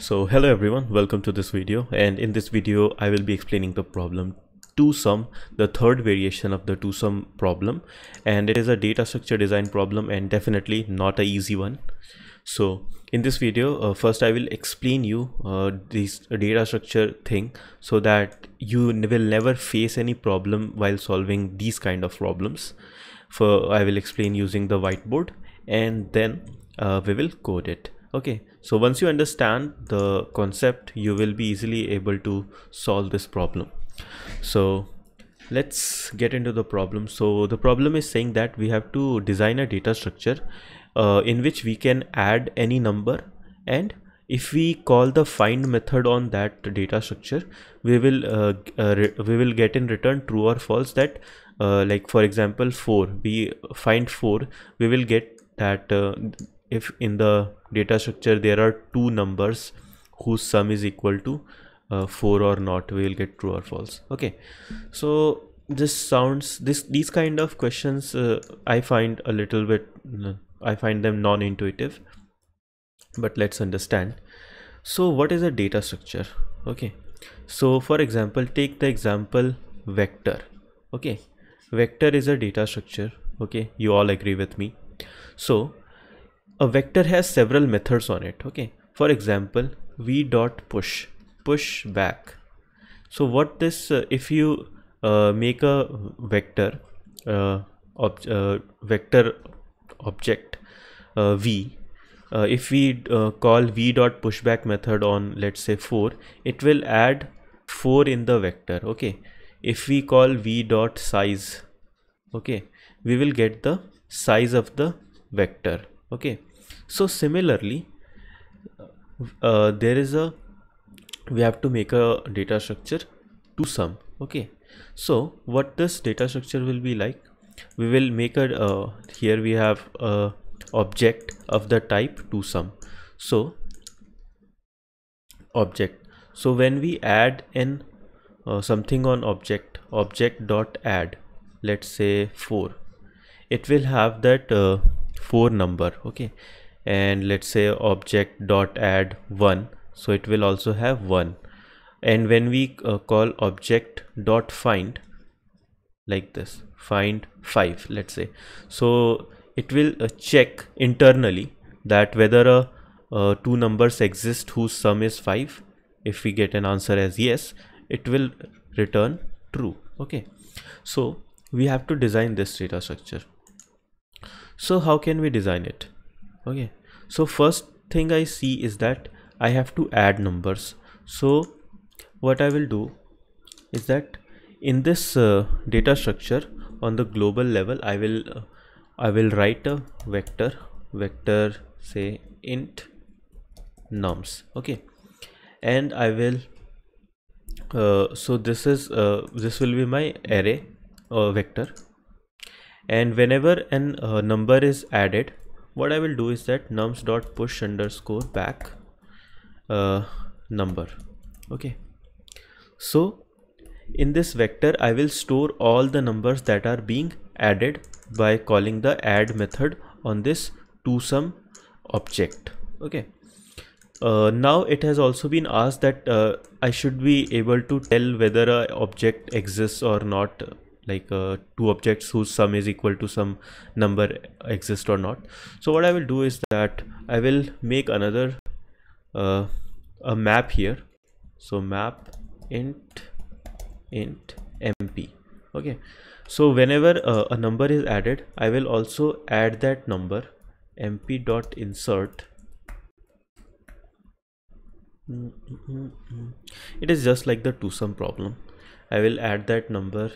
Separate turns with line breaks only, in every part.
So hello everyone, welcome to this video and in this video I will be explaining the problem two-sum, the third variation of the two-sum problem and it is a data structure design problem and definitely not a easy one. So in this video uh, first I will explain you uh, this data structure thing so that you will never face any problem while solving these kind of problems. For I will explain using the whiteboard and then uh, we will code it okay so once you understand the concept you will be easily able to solve this problem. So let's get into the problem. So the problem is saying that we have to design a data structure uh, in which we can add any number and if we call the find method on that data structure we will uh, uh, we will get in return true or false that uh, like for example 4 we find 4 we will get that uh, if in the data structure there are two numbers whose sum is equal to uh, 4 or not we will get true or false. Okay. So this sounds this these kind of questions uh, i find a little bit i find them non-intuitive but let's understand. So what is a data structure? Okay. So for example take the example vector. Okay. Vector is a data structure. Okay. You all agree with me. So a vector has several methods on it okay? For example v dot push push back. So what this uh, if you uh, make a vector uh, ob uh, vector object uh, v uh, if we call v dot pushback method on let's say 4 it will add 4 in the vector okay? If we call v dot size okay? We will get the size of the vector okay so similarly uh, there is a we have to make a data structure two sum okay? So what this data structure will be like? We will make a uh, here we have a object of the type two sum. So object. So when we add in uh, something on object object dot add let's say 4 it will have that uh, 4 number okay and let's say object dot add 1 so it will also have 1 and when we uh, call object dot find like this find 5 let's say. So it will uh, check internally that whether a uh, two numbers exist whose sum is 5 if we get an answer as yes it will return true. Okay. So we have to design this data structure. So how can we design it okay. So first thing I see is that I have to add numbers. So what I will do is that in this uh, data structure on the global level I will uh, I will write a vector vector say int nums okay. And I will uh, so this is uh, this will be my array uh, vector. And whenever an uh, number is added what I will do is that nums dot push underscore back uh, number. Okay. So in this vector I will store all the numbers that are being added by calling the add method on this two sum object. Okay. Uh, now it has also been asked that uh, I should be able to tell whether a object exists or not like uh, two objects whose sum is equal to some number exist or not. So what i will do is that i will make another uh, a map here. So map int int mp okay. So whenever uh, a number is added i will also add that number mp dot insert. It is just like the two sum problem. I will add that number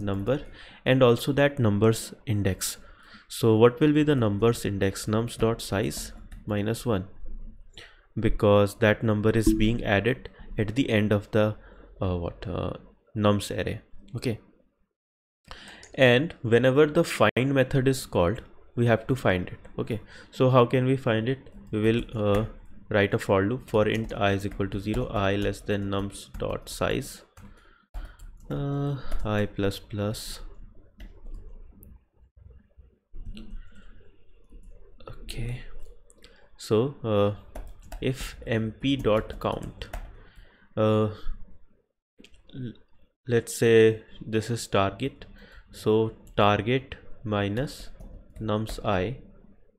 number and also that numbers index. So what will be the numbers index? Nums dot size minus 1 because that number is being added at the end of the uh, what uh, nums array. Okay. And whenever the find method is called we have to find it. Okay. So how can we find it? We will uh, write a for loop for int i is equal to 0 i less than nums dot size uh, i plus plus. Okay. So uh, if mp dot count uh, let's say this is target. So target minus nums i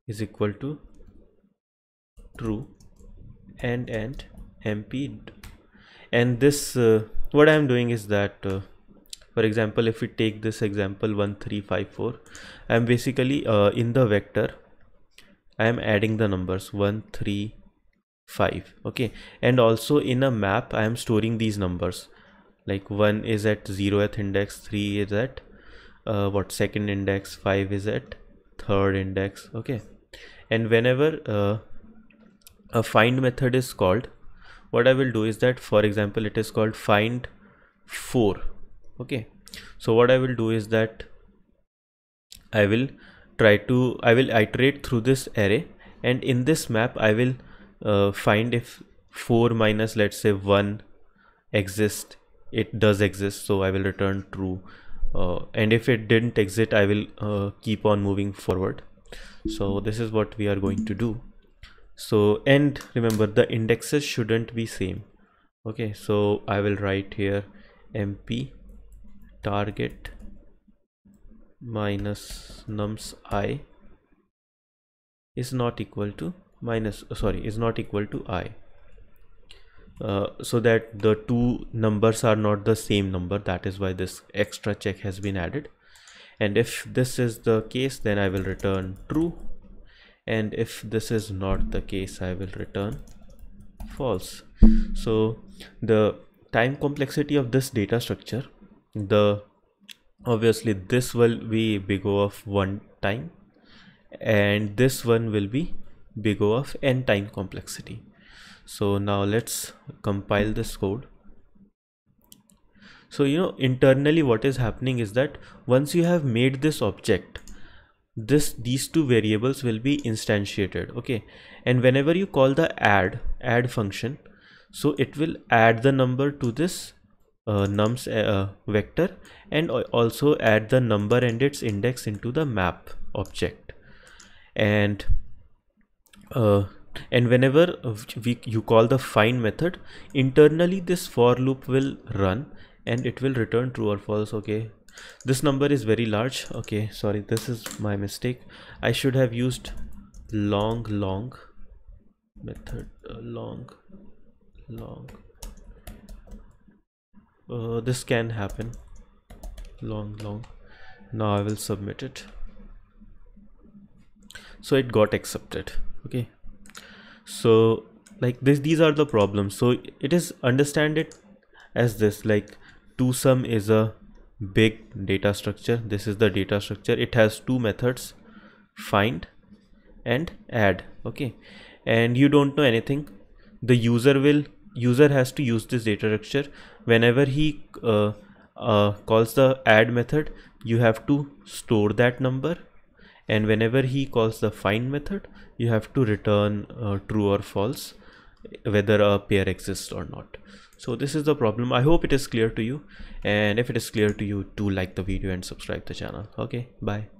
is equal to true and and mp and this uh, what i'm doing is that uh, for example if we take this example 1354 i'm basically uh, in the vector i am adding the numbers 135 okay? And also in a map i am storing these numbers. Like 1 is at 0th index 3 is at uh, what second index 5 is at third index okay? And whenever uh, a find method is called what I will do is that for example it is called find 4 okay. So what I will do is that I will try to I will iterate through this array and in this map I will uh, find if 4 minus let's say 1 exists it does exist. So I will return true. Uh, and if it didn't exit I will uh, keep on moving forward. So this is what we are going to do so and remember the indexes shouldn't be same. Okay so I will write here mp target minus nums i is not equal to minus sorry is not equal to i. Uh, so that the two numbers are not the same number that is why this extra check has been added. And if this is the case then I will return true and if this is not the case I will return. False. So the time complexity of this data structure the obviously this will be big O of one time and this one will be big O of n time complexity. So now let's compile this code. So you know internally what is happening is that once you have made this object this these two variables will be instantiated okay? And whenever you call the add add function so it will add the number to this uh, nums uh, vector and also add the number and its index into the map object. And uh, and whenever we you call the find method internally this for loop will run and it will return true or false okay this number is very large. Okay sorry this is my mistake. I should have used long long method uh, long long. Uh, this can happen. Long long. Now i will submit it. So it got accepted. Okay. So like this these are the problems. So it is understand it as this like two twosum is a big data structure. This is the data structure. It has two methods find and add okay? And you don't know anything. The user will user has to use this data structure. Whenever he uh, uh, calls the add method you have to store that number. And whenever he calls the find method you have to return uh, true or false whether a pair exists or not. So this is the problem. I hope it is clear to you. And if it is clear to you do like the video and subscribe the channel. Okay bye